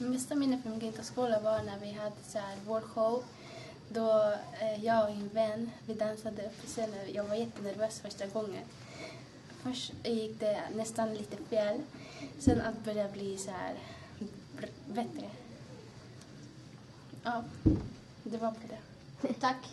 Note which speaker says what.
Speaker 1: Min bästa minne från min skola var när vi hade så här vår show. Då eh, jag och min vän, vi dansade upp på scenen. Jag var jättenervös första gången. Först gick det nästan lite fel. Sen att börja bli så här bättre. Ja, det var på det.
Speaker 2: Tack.